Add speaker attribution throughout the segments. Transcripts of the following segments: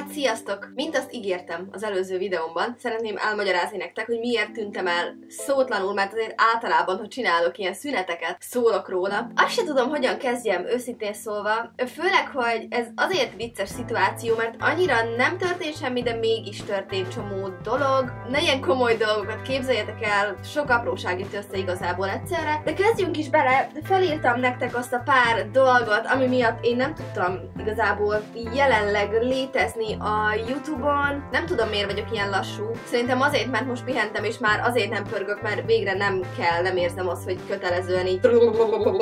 Speaker 1: Hát sziasztok! Mint azt ígértem az előző videómban, szeretném elmagyarázni nektek, hogy miért tűntem el szótlanul, mert azért általában, hogy csinálok ilyen szüneteket, szólok róla. Azt se tudom, hogyan kezdjem őszintén szólva, főleg, hogy ez azért vicces szituáció, mert annyira nem történt semmi, de mégis történt csomó dolog. Ne ilyen komoly dolgokat képzeljetek el, sok apróság jött össze igazából egyszerre. De kezdjünk is bele, felírtam nektek azt a pár dolgot, ami miatt én nem tudtam igazából jelenleg létezni a Youtube-on. Nem tudom miért vagyok ilyen lassú. Szerintem azért, mert most pihentem, és már azért nem pörgök, mert végre nem kell, nem érzem azt, hogy kötelezően így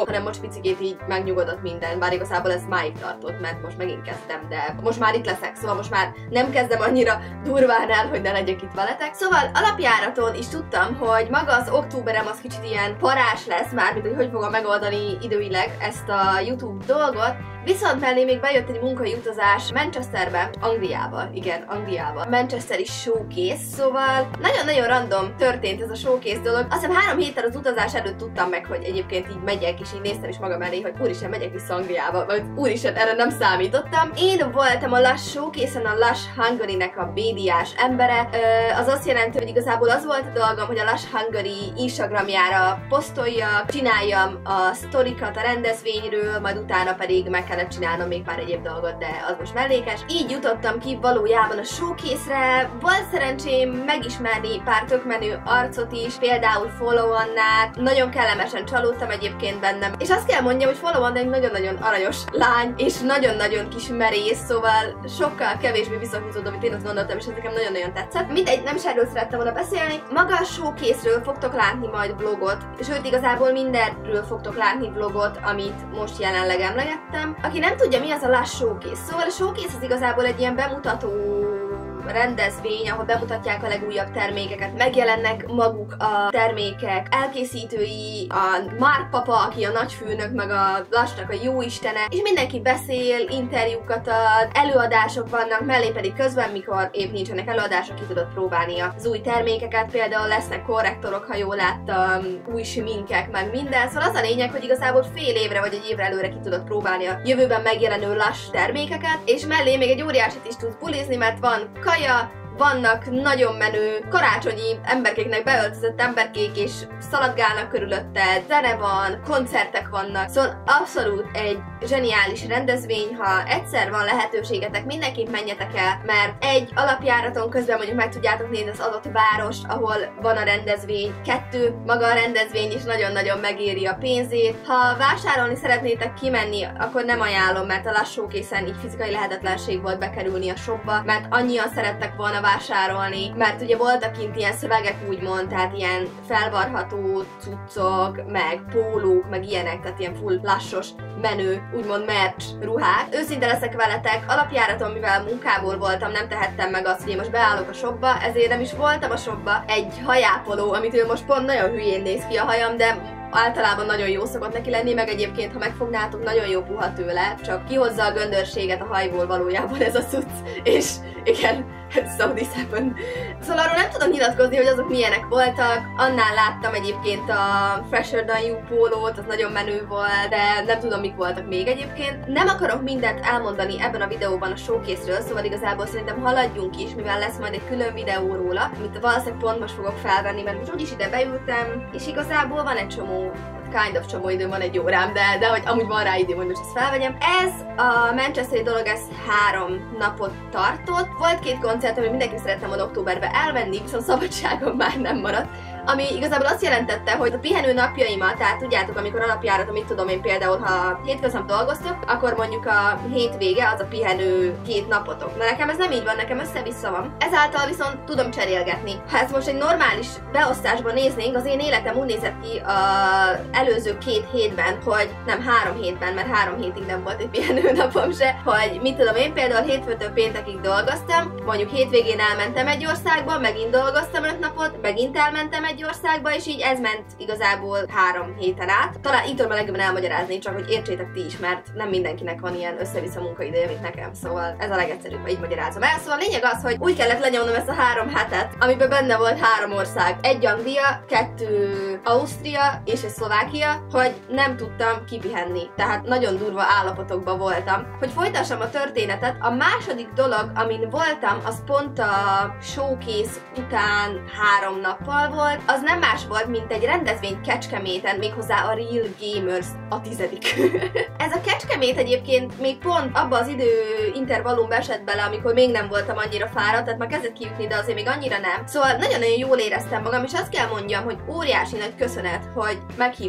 Speaker 1: hanem most picikét így megnyugodott minden, bár igazából ez máig tartott, mert most megint kezdtem, de most már itt leszek, szóval most már nem kezdem annyira durván el, hogy ne legyek itt veletek. Szóval alapjáraton is tudtam, hogy maga az októberem az kicsit ilyen parás lesz, már mint hogy hogy fogom megoldani időileg ezt a YouTube dolgot, Viszont mellé még bejött egy munkai utazás Manchesterbe, Angliába, igen, Angliába. Manchesteri showcase, szóval nagyon-nagyon random történt ez a showcase dolog. Azt hiszem három héttel az utazás előtt tudtam meg, hogy egyébként így megyek, és így néztem is magam elé, hogy úristen, megyek vissza Angliába, vagy úristen, erre nem számítottam. Én voltam a Lush showcase a Lush Hungary-nek a bédiás embere. Az azt jelenti, hogy igazából az volt a dolgom, hogy a Lush Hungary Instagramjára posztoljak, csináljam a sztorikat a rendezvényről, majd utána pedig meg kellett csinálnom még pár egyéb dolgot, de az most mellékes. Így jutottam ki valójában a showcase-re, volt szerencsém megismerni pár tök menő arcot is, például Follow Annát, nagyon kellemesen csalódtam egyébként bennem, és azt kell mondjam, hogy Follow Anna egy nagyon-nagyon aranyos lány, és nagyon-nagyon kis merész, szóval sokkal kevésbé visszahúzódó, mint én azt gondoltam, és ez nekem nagyon-nagyon tetszett. Mindegy, nem is erről szerettem volna beszélni. Maga a showcase-ről fogtok látni majd vlogot, sőt igazából mindenről fogtok látni vlogot, amit most jelenleg emlegettem. Aki nem tudja, mi az a Last Showcase, szóval a Showcase az igazából egy ilyen bemutató rendezvény, ahol bemutatják a legújabb termékeket, megjelennek maguk a termékek, elkészítői, a Mark aki a nagyfőnök, meg a Lasnak a jóistene, és mindenki beszél, interjúkat ad, előadások vannak, mellé pedig közben, mikor épp nincsenek előadások, ki tudod próbálni az új termékeket, például lesznek korrektorok, ha jól láttam, új sminkek, meg minden, szóval az a lényeg, hogy igazából fél évre vagy egy évre előre ki tudod próbálni a jövőben megjelenő lass termékeket, és mellé még egy óriásit is tudsz bulizni, mert van kaja, vannak nagyon menő karácsonyi emberkéknek beöltözött emberkék, és szaladgálnak körülötte, zene van, koncertek vannak, szóval abszolút egy zseniális rendezvény, ha egyszer van lehetőségetek, mindenképp menjetek el, mert egy alapjáraton közben mondjuk meg tudjátok nézni az adott várost, ahol van a rendezvény, kettő, maga a rendezvény is nagyon-nagyon megéri a pénzét. Ha vásárolni szeretnétek kimenni, akkor nem ajánlom, mert a lassú készen így fizikai lehetetlenség volt bekerülni a shopba, mert annyian szerettek volna vásárolni, mert ugye voltak kint ilyen szövegek úgymond, tehát ilyen felvarható cuccok, meg pólók, meg ilyenek, tehát ilyen full lassos menő, úgymond merch ruhák. Őszinte leszek veletek, alapjáraton, mivel munkából voltam, nem tehettem meg azt, hogy én most beállok a shopba, ezért nem is voltam a shopba egy hajápoló, amit ő most pont nagyon hülyén néz ki a hajam, de általában nagyon jó szokott neki lenni, meg egyébként, ha megfognátok, nagyon jó puha tőle, csak kihozza a göndörséget a hajból valójában ez a cucc, és igen, so this happened. Szóval arról nem tudom nyilatkozni, hogy azok milyenek voltak. Annál láttam egyébként a Fresher Than You pólót, az nagyon menő volt, de nem tudom mik voltak még egyébként. Nem akarok mindent elmondani ebben a videóban a showcase-ről, szóval igazából szerintem haladjunk is, mivel lesz majd egy külön videó róla, amit valószínűleg pont most fogok felvenni, mert most úgyis ide beültem, és igazából van egy csomó Bye. Kind of csomó időm van egy órám, de, de hogy amúgy van rá idő, hogy most ezt felvegyem. Ez a Manchesteri dolog, ez három napot tartott. Volt két koncert, ami mindenki szerettem volna októberbe elvenni, viszont szabadságom már nem maradt ami igazából azt jelentette, hogy a pihenő napjaimat, tehát tudjátok, amikor alapjárat, amit tudom én például, ha hétköznap dolgoztok, akkor mondjuk a hétvége az a pihenő két napotok. Na nekem ez nem így van, nekem össze-vissza van. Ezáltal viszont tudom cserélgetni. Ha ezt most egy normális beosztásban néznénk, az én életem úgy nézett ki a előző két hétben, hogy nem három hétben, mert három hétig nem volt egy pihenő napom se, hogy mit tudom én például hétfőtől péntekig dolgoztam, mondjuk hétvégén elmentem egy országba, megint dolgoztam öt napot, megint elmentem egy országba, és így ez ment igazából három héten át. Talán így tudom a legjobban elmagyarázni, csak hogy értsétek ti is, mert nem mindenkinek van ilyen össze-vissza munkaideje, mint nekem. Szóval ez a legegyszerűbb, ha így magyarázom el. Szóval a lényeg az, hogy úgy kellett lenyomnom ezt a három hetet, amiben benne volt három ország. Egy Anglia, kettő Ausztria és egy Szlovákia, hogy nem tudtam kipihenni. Tehát nagyon durva állapotokban voltam. Hogy folytassam a történetet, a második dolog, amin voltam, az pont a showcase után három nappal volt, az nem más volt, mint egy rendezvény Kecskeméten, méghozzá a Real Gamers a tizedik. Ez a Kecskemét egyébként még pont abba az idő intervallumba esett bele, amikor még nem voltam annyira fáradt, tehát már kezdett kijutni, de azért még annyira nem. Szóval nagyon-nagyon jól éreztem magam, és azt kell mondjam, hogy óriási nagy köszönet, hogy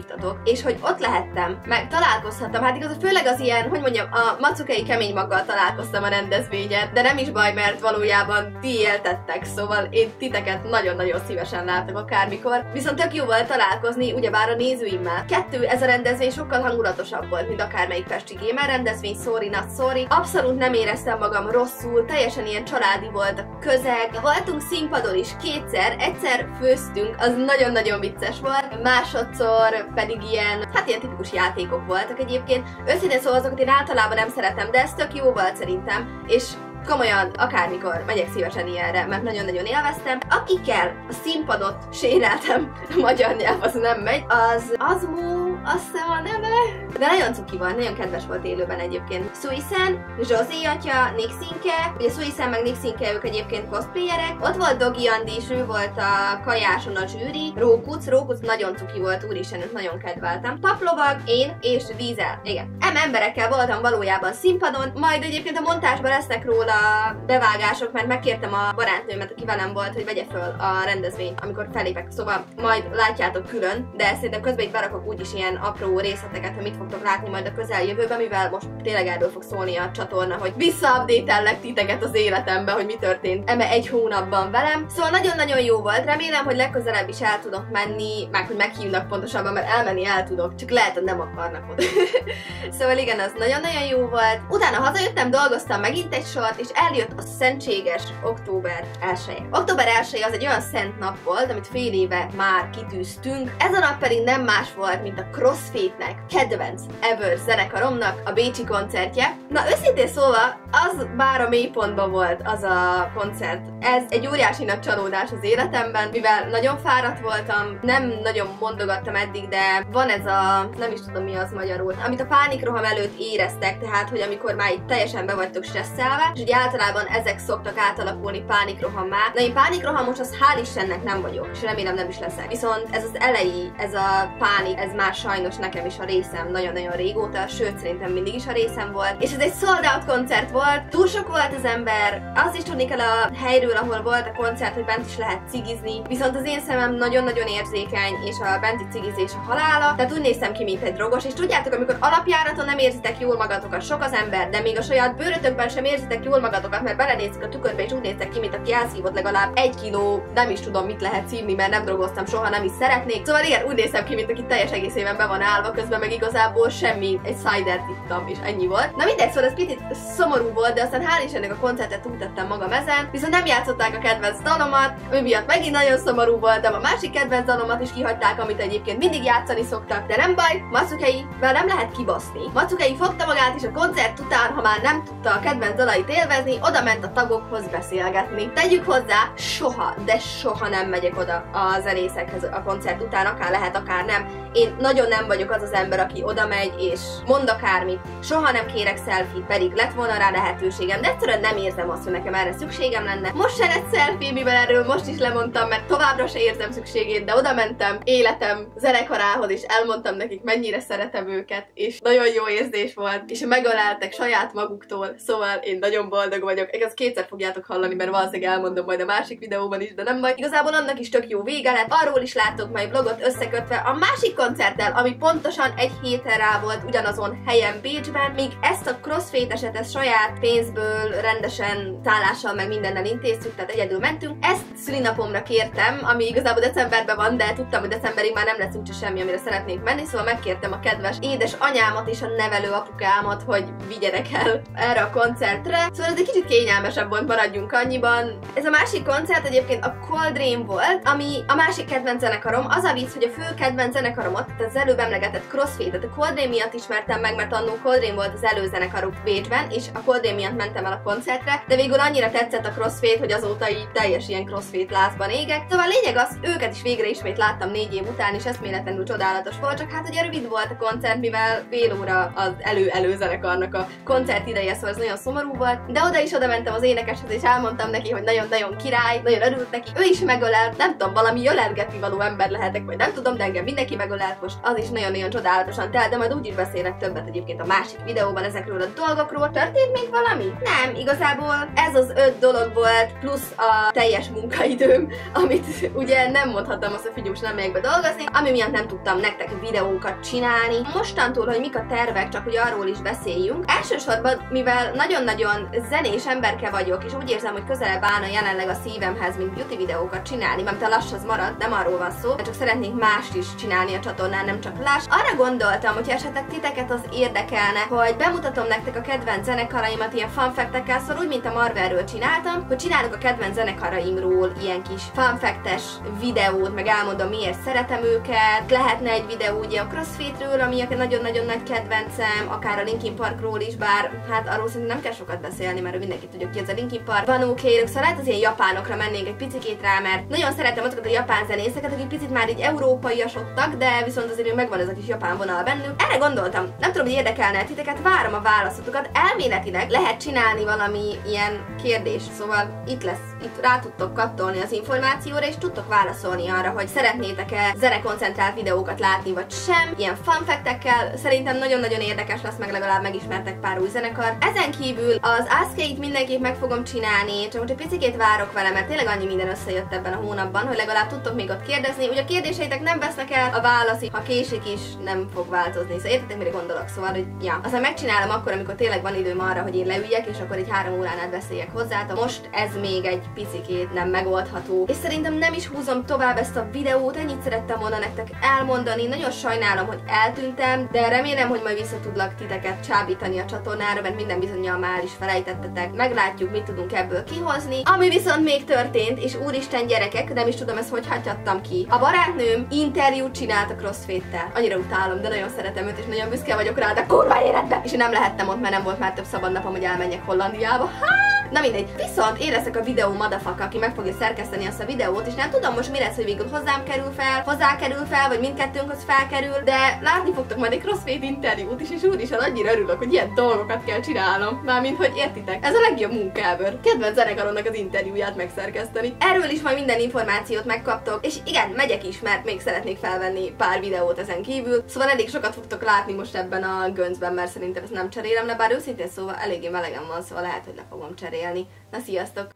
Speaker 1: meghívtatok, és hogy ott lehettem, meg találkozhattam. Hát igaz, főleg az ilyen, hogy mondjam, a macukei kemény maggal találkoztam a rendezvényen, de nem is baj, mert valójában ti éltettek, szóval én titeket nagyon-nagyon szívesen látok akármikor. Viszont tök jó volt találkozni, ugyebár a nézőimmel. Kettő, ez a rendezvény sokkal hangulatosabb volt, mint akármelyik Pesti Gamer rendezvény, sorry, not sorry. Abszolút nem éreztem magam rosszul, teljesen ilyen családi volt a közeg. Voltunk színpadon is kétszer, egyszer főztünk, az nagyon-nagyon vicces volt, másodszor pedig ilyen, hát ilyen tipikus játékok voltak egyébként. Őszintén szóval azokat én általában nem szeretem, de ez tök jó volt szerintem, és komolyan, akármikor megyek szívesen ilyenre, mert nagyon-nagyon élveztem. Akikkel a színpadot séreltem, a magyar nyelv az nem megy, az Azmú, azt hiszem a neve, de nagyon cuki volt, nagyon kedves volt élőben egyébként. Suisen, Zsózi atya, Nixinke, ugye Suisen meg Nixinke ők egyébként cosplayerek, ott volt Dogi Andi is, ő volt a kajáson a zsűri, Rókuc, Rókuc nagyon cuki volt, úristen, őt nagyon kedveltem. Paplovag, én és Vízel, igen. Em emberekkel voltam valójában színpadon, majd egyébként a montásban lesznek róla bevágások, mert megkértem a barátnőmet, aki velem volt, hogy vegye föl a rendezvényt, amikor felépek. Szóval majd látjátok külön, de szerintem közben itt berakok úgyis ilyen apró részleteket, hogy mit fogtok látni majd a közeljövőben, mivel most tényleg erről fog szólni a csatorna, hogy visszaupdate titeket az életembe, hogy mi történt eme egy hónapban velem. Szóval nagyon-nagyon jó volt, remélem, hogy legközelebb is el tudok menni, meg hogy meghívnak pontosabban, mert elmenni el tudok, csak lehet, hogy nem akarnak oda. szóval igen, az nagyon-nagyon jó volt. Utána hazajöttem, dolgoztam megint egy sort, és eljött a szentséges október 1 Október 1 az egy olyan szent nap volt, amit fél éve már kitűztünk. Ez a nap pedig nem más volt, mint a Crossfit-nek kedvenc ever zenekaromnak a Bécsi koncertje. Na őszintén szólva, az bár a mélypontban volt az a koncert. Ez egy óriási nagy csalódás az életemben, mivel nagyon fáradt voltam, nem nagyon mondogattam eddig, de van ez a, nem is tudom mi az magyarul, amit a pánikroham előtt éreztek, tehát hogy amikor már itt teljesen be vagytok stresszelve, és ugye általában ezek szoktak átalakulni pánikrohammá. Na én pánikrohamos az hál' Istennek nem vagyok, és remélem nem is leszek. Viszont ez az elejé, ez a pánik, ez már sajnos nekem is a részem nagyon-nagyon régóta, sőt szerintem mindig is a részem volt. És ez egy sold out koncert volt, túl sok volt az ember, azt is tudni kell a helyről, ahol volt a koncert, hogy bent is lehet cigizni, viszont az én szemem nagyon-nagyon érzékeny, és a benti cigizés a halála, tehát úgy néztem ki, mint egy drogos, és tudjátok, amikor alapjáraton nem érzitek jól magatokat sok az ember, de még a saját bőrötökben sem érzitek jól magatokat, mert belenéztek a tükörbe, és úgy néztek ki, mint aki elszívott legalább egy kiló, nem is tudom, mit lehet szívni, mert nem drogoztam soha, nem is szeretnék. Szóval igen, úgy néztem ki, mint aki teljes egészében be van állva, közben meg igazából semmi, egy cider ittam, és ennyi volt. Na mindegy, szóval ez picit szomorú volt, de aztán hál' Istennek a koncertet túltettem magam ezen, viszont nem játszották a kedvenc dalomat, ő miatt megint nagyon szomorú voltam, a másik kedvenc dalomat is kihagyták, amit egyébként mindig játszani szoktak, de nem baj, Matsukei, mert nem lehet kibaszni. Matsukei fogta magát, és a koncert után, ha már nem tudta a kedvenc dalait élvezni, oda ment a tagokhoz beszélgetni. Tegyük hozzá, soha, de soha nem megyek oda a zenészekhez a koncert után, akár lehet, akár nem. Én nagyon nem vagyok az az ember, aki oda megy és mond akármit. Soha nem kérek selfie pedig lett volna rá lehetőségem, de egyszerűen nem érzem azt, hogy nekem erre szükségem lenne. Most se lett selfie, mivel erről most is lemondtam, mert továbbra se érzem szükségét, de oda mentem életem zenekarához, és elmondtam nekik, mennyire szeretem őket, és nagyon jó érzés volt, és megöleltek saját maguktól, szóval én nagyon boldog vagyok. Ezt kétszer fogjátok hallani, mert valószínűleg elmondom majd a másik videóban is, de nem baj. Igazából annak is tök jó vége lett, arról is látok majd vlogot összekötve a másik koncerttel, ami pontosan egy héten rá volt ugyanazon helyen Bécsben, míg ezt a crossfit-eset ezt saját pénzből rendesen szállással meg mindennel intéztük, tehát egyedül mentünk. Ezt szülinapomra kértem, ami igazából decemberben van, de tudtam, hogy decemberig már nem lesz úgyse semmi, amire szeretnék menni, szóval megkértem a kedves édes anyámat és a nevelő apukámat, hogy vigyenek el erre a koncertre. Szóval ez egy kicsit kényelmesebb volt, maradjunk annyiban. Ez a másik koncert egyébként a Cold Dream volt, ami a másik kedvenc zenekarom. Az a vicc, hogy a fő kedvenc zenekaromat, tehát az előbb emlegetett Crossfade, a Cold Dream miatt ismertem meg, mert annó Cold Dream volt az előzenekaruk Bécsben, és a Cold Dream miatt mentem el a koncertre, de végül annyira tetszett a Crossfade, hogy azóta így teljes ilyen Crossfade lázban égek. Szóval a lényeg az, őket is végre ismét láttam négy év után, és eszméletlenül csodálatos volt, csak hát ugye rövid volt a koncert, mivel fél óra az elő-előzenekarnak a koncert ideje, szóval ez nagyon szomorú volt. De oda is oda mentem az énekeshez, és elmondtam neki, hogy nagyon-nagyon király, nagyon örült neki. Ő is megölelt, nem tudom, valami ölelgetni való ember lehetek, vagy nem tudom, de engem mindenki megölelt most. Az is nagyon-nagyon csodálatosan tel, de majd úgy is beszélek többet egyébként a másik videóban ezekről a dolgokról. Történt még valami? Nem, igazából ez az öt dolog volt, plusz a teljes munkaidőm, amit ugye nem mondhattam azt, hogy figyelj, nem megyek be dolgozni, ami miatt nem tudtam nektek videókat csinálni. Mostantól, hogy mik a tervek, csak hogy arról is beszéljünk. Elsősorban, mivel nagyon-nagyon zenés emberke vagyok, és úgy érzem, hogy közelebb állna jelenleg a szívemhez, mint beauty videókat csinálni, mert a az marad, nem arról van szó, csak szeretnék mást is csinálni a csatornán, nem csak lass. Arra gondoltam, hogy esetleg titeket az érdekelne, hogy bemutatom nektek a kedvenc zenekaraimat ilyen fanfektekkel, szóval úgy, mint a Marvelről csináltam, hogy csinálok a kedvenc zenekaraimról ilyen kis fanfektes videót, meg elmondom miért szeretem őket. Lehetne egy videó ugye a Crossfitről, ami nagyon-nagyon nagy kedvencem, akár a Linkin Parkról is, bár hát arról szerintem nem kell sokat beszélni, mert mindenki tudja ki ez a Linkin Park. Van oké, szóval lehet az ilyen japánokra mennénk egy picit rá, mert nagyon szeretem azokat a japán zenészeket, akik picit már így európaiasodtak, de viszont azért megvan ez a kis japán vonal bennük. Erre gondoltam, nem tudom, hogy érdekelne titeket, várom a válaszotokat. Elméletileg lehet csinálni valami ilyen kérdés, szóval itt lesz, itt rá tudtok kattolni az információra, és tudtok válaszolni arra, hogy szeretnétek-e zenekoncentrált videókat látni, vagy sem. Ilyen fanfektekkel szerintem nagyon-nagyon érdekes lesz, meg legalább megismertek pár új zenekar. Ezen kívül az ask mindenképp meg fogom csinálni, csak most egy picit várok vele, mert tényleg annyi minden összejött ebben a hónapban, hogy legalább tudtok még ott kérdezni. Ugye a kérdéseitek nem vesznek el, a válasz, ha késik is, nem fog változni. Szóval értitek, mire gondolok, szóval, hogy ja. Aztán megcsinálom akkor, amikor tényleg van időm arra, hogy én leüljek, és akkor egy három órán át beszéljek hozzá. Most ez még egy picikét nem megoldható. És szerintem nem is húzom tovább ezt a videót, ennyit szerettem volna nektek elmondani. Nagyon sajnálom, hogy eltűntem, de remélem, hogy majd vissza tudlak titeket csábítani a csatornára, mert minden bizonyal már is felejtettetek. Meglátjuk, mit tudunk ebből kihozni. Ami viszont még történt, és úristen gyerekek, nem is tudom ezt hogy hagyhattam ki. A barátnőm interjút csinált a crossfit-tel. Annyira utálom, de nagyon szeretem őt, és nagyon büszke vagyok rá, de kurva életbe! És én nem lehettem ott, mert nem volt már több szabad napom, hogy elmenjek Hollandiába. Ha! Na mindegy. Viszont én leszek a videó madafaka, aki meg fogja szerkeszteni azt a videót, és nem tudom most mi lesz, hogy végül hozzám kerül fel, hozzá kerül fel, vagy mindkettőnkhöz felkerül, de látni fogtok majd egy crossfit interjút is, és úristen, annyira örülök, hogy ilyen dolgokat kell csinálnom. Mármint, hogy értitek, ez a legjobb ever. Kedvenc zenekaronnak az interjúját megszerkeszteni. Erről is majd minden információt megkaptok, és igen, megyek is, mert még szeretnék felvenni pár videót ezen kívül. Szóval elég sokat fogtok látni most ebben a göncben, mert szerintem ezt nem cserélem le, bár őszintén szóval eléggé melegem van, szóval lehet, hogy le fogom cserélni. Na sziasztok!